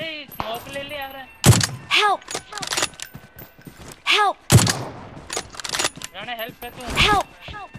अरे स्मोक ले ले यार Help! Help! राणे हेल्प कर तू हेल्प